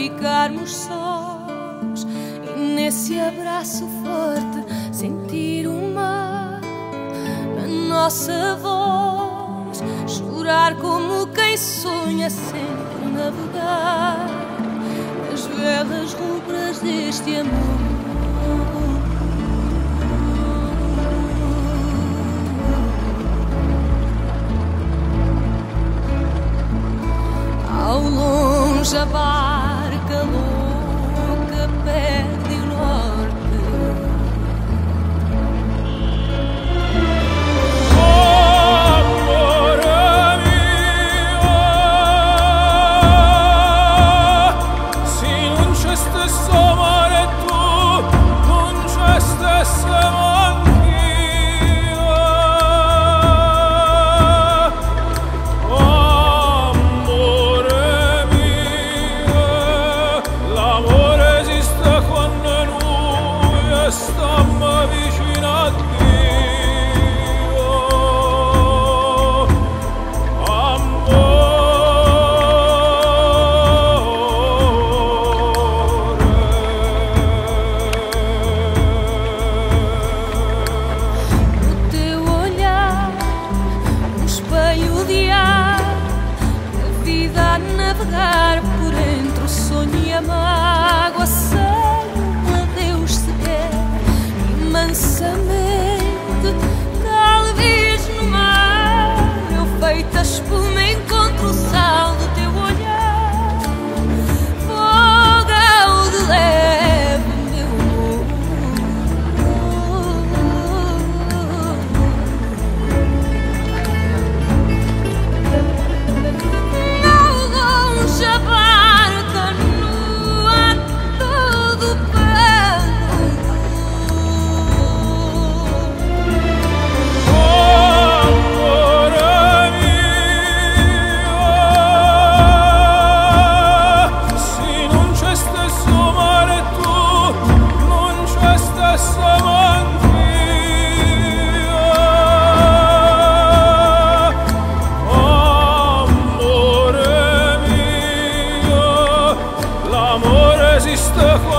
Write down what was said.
ficarmos sós e nesse abraço forte sentir o mar na nossa voz, chorar como quem sonha sempre navegar nas velas rubras deste amor. Oh.